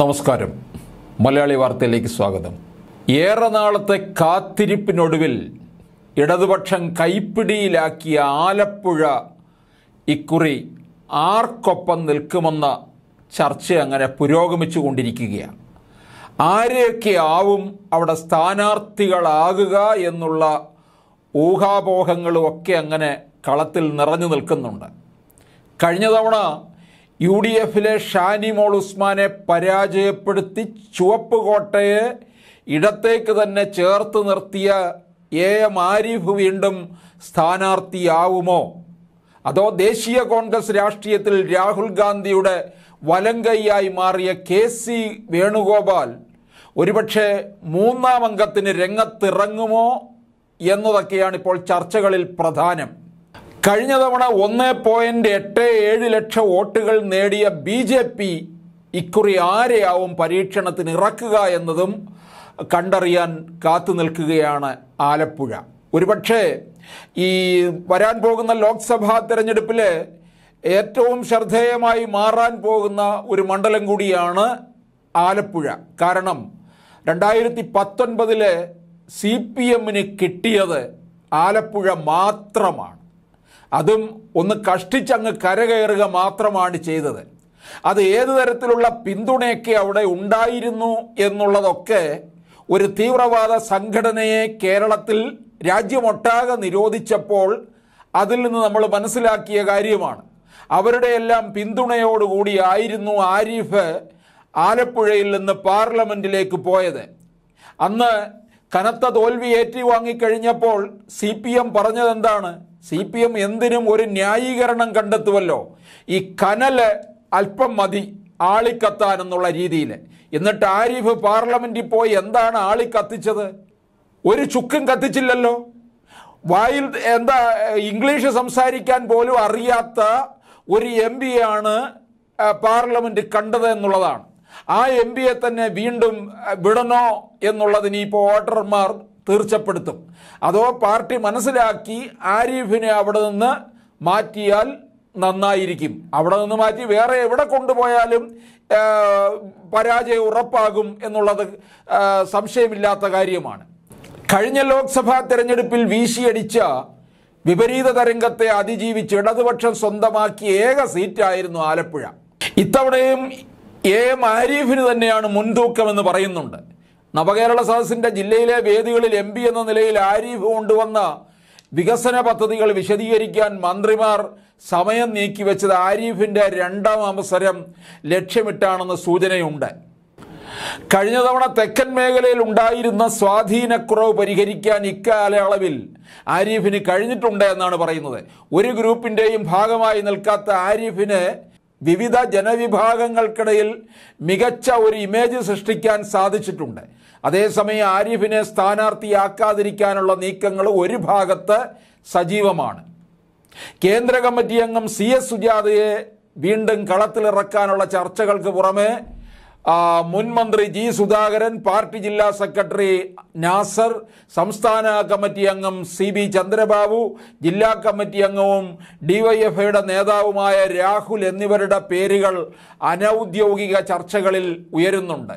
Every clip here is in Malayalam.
നമസ്കാരം. മലയാളി വാർത്തയിലേക്ക് സ്വാഗതം. ഏറെ നാളത്തെ കാത്തിരിപ്പിനൊടുവിൽ ഇടതുപക്ഷം കൈപ്പിടിയിലാക്കിയ ആലപ്പുഴ ഇക്കുറി ആർക്കൊപ്പം നിൽക്കുമെന്ന ചർച്ച അങ്ങനെ പുരോഗമിച്ചു കൊണ്ടിരിക്കുകയാണ് ആരെയൊക്കെ ആവും അവിടെ സ്ഥാനാർത്ഥികളാകുക എന്നുള്ള ഊഹാപോഹങ്ങളും ഒക്കെ അങ്ങനെ കളത്തിൽ നിറഞ്ഞു നിൽക്കുന്നുണ്ട്. കഴിഞ്ഞ തവണ യു ഡി എഫിലെ ഷാനിമോൾ ഉസ്മാനെ പരാജയപ്പെടുത്തി ചുവപ്പ് കോട്ടയെ ഇടത്തേക്ക് തന്നെ ചേർത്ത് നിർത്തിയ എ എം ആരിഫ് വീണ്ടും സ്ഥാനാർത്ഥിയാവുമോ? അതോ ദേശീയ കോൺഗ്രസ് രാഷ്ട്രീയത്തിൽ രാഹുൽ ഗാന്ധിയുടെ വലങ്കൈയായി മാറിയ കെ സി വേണുഗോപാൽ ഒരുപക്ഷെ മൂന്നാം അംഗത്തിന് രംഗത്തിറങ്ങുമോ എന്നതൊക്കെയാണ് ഇപ്പോൾ ചർച്ചകളിൽ പ്രധാനം. കഴിഞ്ഞ തവണ ഒന്ന് പോയിന്റ് എട്ട് ഏഴ് ലക്ഷം വോട്ടുകൾ നേടിയ ബി ജെ പി ഇക്കുറി ആരെയാവും പരീക്ഷണത്തിന് ഇറക്കുക എന്നതും കണ്ടറിയാൻ കാത്തു നിൽക്കുകയാണ് ആലപ്പുഴ. ഒരുപക്ഷേ ഈ വരാൻ പോകുന്ന ലോക്സഭാ തെരഞ്ഞെടുപ്പിൽ ഏറ്റവും ശ്രദ്ധേയമായി മാറാൻ പോകുന്ന ഒരു മണ്ഡലം കൂടിയാണ് ആലപ്പുഴ. കാരണം രണ്ടായിരത്തി പത്തൊൻപതിൽ സി പി എമ്മിന് കിട്ടിയത് ആലപ്പുഴ മാത്രമാണ്. അതും ഒന്ന് കഷ്ടിച്ചങ്ങ് കരകയറുക മാത്രമാണ് ചെയ്തത്. അത് ഏത് തരത്തിലുള്ള പിന്തുണയൊക്കെ അവിടെ ഉണ്ടായിരുന്നു എന്നുള്ളതൊക്കെ ഒരു തീവ്രവാദ സംഘടനയെ കേരളത്തിൽ രാജ്യമൊട്ടാകെ നിരോധിച്ചപ്പോൾ അതിൽ നിന്ന് നമ്മൾ മനസ്സിലാക്കിയ കാര്യമാണ്. അവരുടെ എല്ലാം പിന്തുണയോടുകൂടി ആയിരുന്നു ആരിഫ് ആലപ്പുഴയിൽ നിന്ന് പാർലമെന്റിലേക്ക് പോയത്. അന്ന് കനത്ത തോൽവി ഏറ്റുവാങ്ങിക്കഴിഞ്ഞപ്പോൾ സി പി എം പറഞ്ഞതെന്താണ്? സി പി എം എന്തിനും ഒരു ന്യായീകരണം കണ്ടെത്തുമല്ലോ ഈ കനൽ അല്പം മതി ആളിക്കത്താൻ എന്നുള്ള രീതിയിൽ എന്നിട്ട് ആരിഫ് പാർലമെന്റിൽ പോയി എന്താണ് ആളി കത്തിച്ചത്? ഒരു ചുക്കും കത്തിച്ചില്ലല്ലോ. വായിൽ എന്താ ഇംഗ്ലീഷ് സംസാരിക്കാൻ പോലും അറിയാത്ത ഒരു എം പിയാണ് പാർലമെന്റ് കണ്ടത് എന്നുള്ളതാണ്. ആ എം പിയെ തന്നെ വീണ്ടും വിടണോ എന്നുള്ളതിന് ഇപ്പോൾ വോട്ടർമാർ തീർച്ചപ്പെടുത്തും. അതോ പാർട്ടി മനസ്സിലാക്കി ആരിഫിനെ അവിടെ നിന്ന് മാറ്റിയാൽ നന്നായിരിക്കും. അവിടെ നിന്ന് മാറ്റി വേറെ എവിടെ കൊണ്ടുപോയാലും പരാജയം ഉറപ്പാകും എന്നുള്ളത് സംശയമില്ലാത്ത കാര്യമാണ്. കഴിഞ്ഞ ലോക്സഭാ തെരഞ്ഞെടുപ്പിൽ വീശിയടിച്ച വിപരീത തരംഗത്തെ അതിജീവിച്ച് ഇടതുപക്ഷം സ്വന്തമാക്കിയ ഏക സീറ്റായിരുന്നു ആലപ്പുഴ. ഇത്തവണയും എ എം ആരിഫിന് തന്നെയാണ് മുൻതൂക്കമെന്ന് പറയുന്നുണ്ട്. നവകേരള സദസ്സിന്റെ ജില്ലയിലെ വേദികളിൽ എം പി എന്ന നിലയിൽ ആരിഫ് കൊണ്ടുവന്ന വികസന പദ്ധതികൾ വിശദീകരിക്കാൻ മന്ത്രിമാർ സമയം നീക്കിവെച്ചത് ആരിഫിന്റെ രണ്ടാം അവസരം ലക്ഷ്യമിട്ടാണെന്ന് സൂചനയുണ്ട്. കഴിഞ്ഞ തവണ തെക്കൻ മേഖലയിൽ ഉണ്ടായിരുന്ന സ്വാധീനക്കുറവ് പരിഹരിക്കാൻ ഇക്കാലയളവിൽ ആരിഫിന് കഴിഞ്ഞിട്ടുണ്ട് എന്നാണ് പറയുന്നത്. ഒരു ഗ്രൂപ്പിന്റെയും ഭാഗമായി നിൽക്കാത്ത ആരിഫിന് വിവിധ ജനവിഭാഗങ്ങൾക്കിടയിൽ മികച്ച ഒരു ഇമേജ് സൃഷ്ടിക്കാൻ സാധിച്ചിട്ടുണ്ട്. അതേസമയം ആരിഫിനെ സ്ഥാനാർത്ഥിയാക്കാതിരിക്കാനുള്ള നീക്കങ്ങൾ ഒരു ഭാഗത്ത് സജീവമാണ്. കേന്ദ്ര കമ്മിറ്റി അംഗം സി എസ് സുജാതയെ വീണ്ടും കളത്തിലിറക്കാനുള്ള ചർച്ചകൾക്ക് പുറമെ മുൻ മന്ത്രി ജി സുധാകരൻ പാർട്ടി ജില്ലാ സെക്രട്ടറി നാസർ സംസ്ഥാന കമ്മിറ്റി അംഗം സി ബി ചന്ദ്രബാബു ജില്ലാ കമ്മിറ്റി അംഗവും ഡിവൈഎഫ്ഐയുടെ നേതാവുമായ രാഹുൽ എന്നിവരുടെ പേരുകൾ അനൌദ്യോഗിക ചർച്ചകളിൽ ഉയരുന്നുണ്ട്.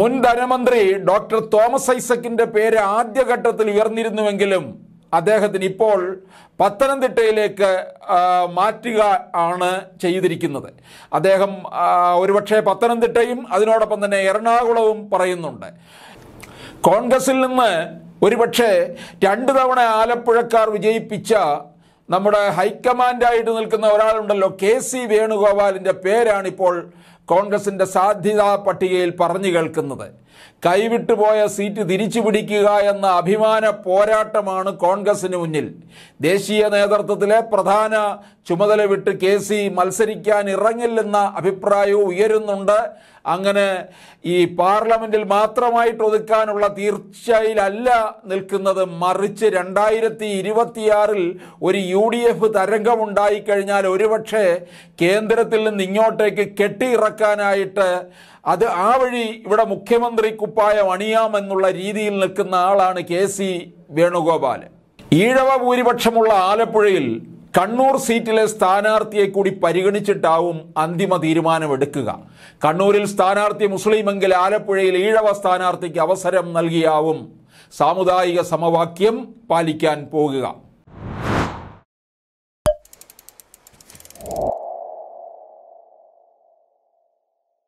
മുൻ ധനമന്ത്രി ഡോക്ടർ തോമസ് ഐസക്കിന്റെ പേര് ആദ്യഘട്ടത്തിൽ ഉയർന്നിരുന്നുവെങ്കിലും അദ്ദേഹത്തിന് ഇപ്പോൾ പത്തനംതിട്ടയിലേക്ക് മാറ്റുക ആണ് ചെയ്തിരിക്കുന്നത്. അദ്ദേഹം ഒരുപക്ഷെ പത്തനംതിട്ടയും അതിനോടൊപ്പം തന്നെ എറണാകുളവും പറയുന്നുണ്ട്. കോൺഗ്രസിൽ നിന്ന് ഒരുപക്ഷെ രണ്ട് തവണ ആലപ്പുഴക്കാർ വിജയിപ്പിച്ച നമ്മുടെ ഹൈക്കമാൻഡായിട്ട് നിൽക്കുന്ന ഒരാളുണ്ടല്ലോ കെ സി വേണുഗോപാലിന്റെ പേരാണ് കോൺഗ്രസിന്റെ സാധ്യതാ പട്ടികയിൽ പറഞ്ഞു കേൾക്കുന്നത്. കൈവിട്ടുപോയ സീറ്റ് തിരിച്ചു പിടിക്കുക എന്ന അഭിമാന പോരാട്ടമാണ് കോൺഗ്രസിന് മുന്നിൽ. ദേശീയ നേതൃത്വത്തിലെ പ്രധാന ചുമതല വിട്ട് കെ സി മത്സരിക്കാൻ ഇറങ്ങില്ലെന്ന അഭിപ്രായവും ഉയരുന്നുണ്ട്. അങ്ങനെ ഈ പാർലമെന്റിൽ മാത്രമായിട്ട് ഒതുക്കാനുള്ള തീർച്ചയിലല്ല നിൽക്കുന്നത്. മറിച്ച് രണ്ടായിരത്തി ഇരുപത്തിയാറിൽ ഒരു യു ഡി എഫ് തരംഗമുണ്ടായിക്കഴിഞ്ഞാൽ ഒരുപക്ഷെ കേന്ദ്രത്തിൽ നിന്ന് ഇങ്ങോട്ടേക്ക് കെട്ടിയിറക്കാനായിട്ട് അത് ആ വഴി ഇവിടെ മുഖ്യമന്ത്രി കുപ്പായം അണിയാമെന്നുള്ള രീതിയിൽ നിൽക്കുന്ന ആളാണ് കെ സി വേണുഗോപാൽ ഈഴവ ഭൂരിപക്ഷമുള്ള ആലപ്പുഴയിൽ കണ്ണൂർ സീറ്റിലെ സ്ഥാനാർത്ഥിയെ കൂടി പരിഗണിച്ചിട്ടാവും അന്തിമ തീരുമാനമെടുക്കുക. കണ്ണൂരിൽ സ്ഥാനാർത്ഥി മുസ്ലിമെങ്കിൽ ആലപ്പുഴയിൽ ഈഴവ സ്ഥാനാർത്ഥിക്ക് അവസരം നൽകിയാവും. സാമുദായിക സമവാക്യം പാലിക്കാൻ പോകുക.